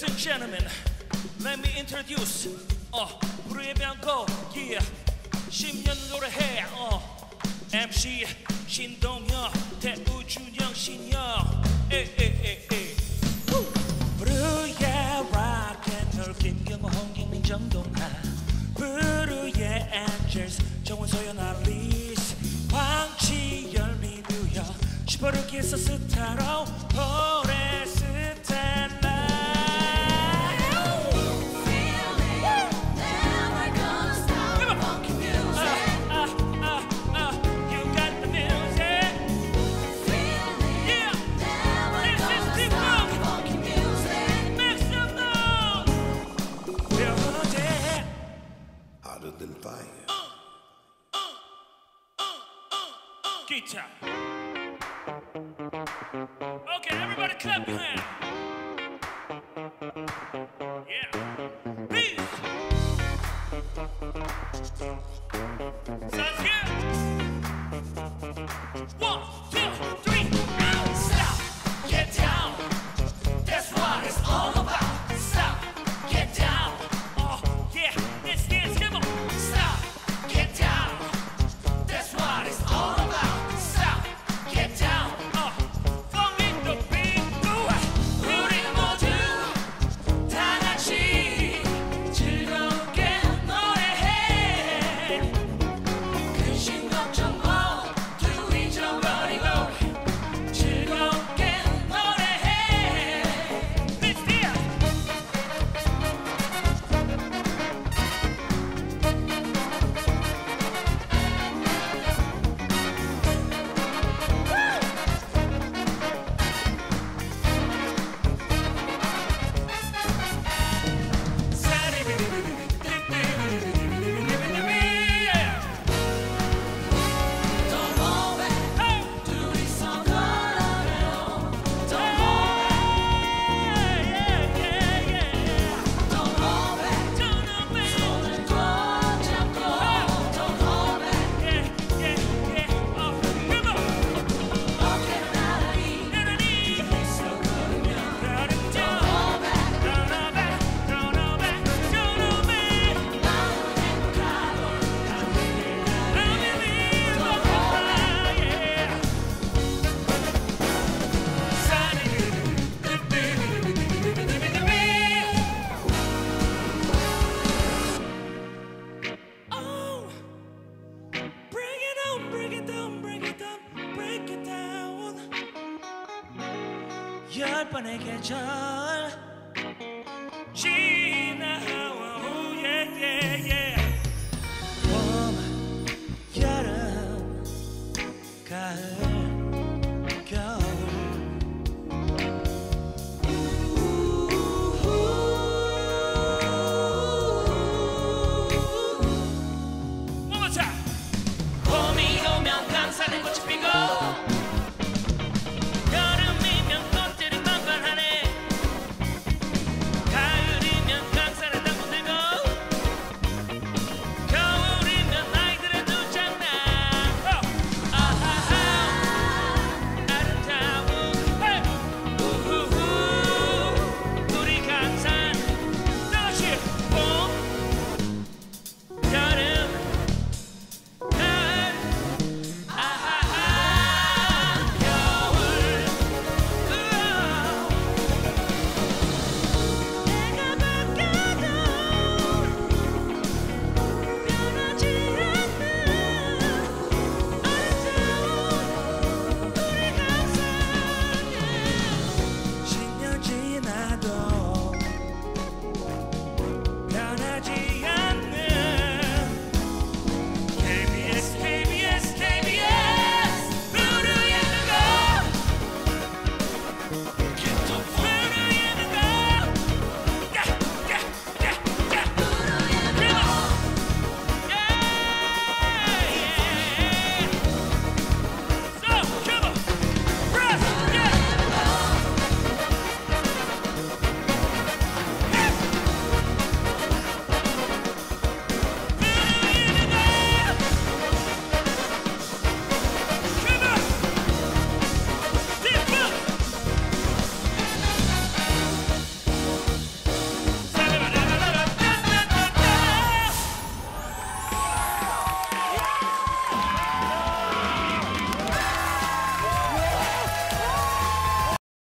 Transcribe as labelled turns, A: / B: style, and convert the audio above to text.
A: Ladies and gentlemen, let me introduce 어 불의 명곡 yeah 10년 노래해 어 MC 신동엽 대우준영 신영 에에에에 브루의 락앤롤 김경호 홍경민 정동하. 브루의 엔젤스 정원소연 알리스 황치열 리뷰여 슈퍼루키에서 스타로 Guitar. Okay, everybody clap your hands. Yeah. Peace. Sounds good. यार बने के चार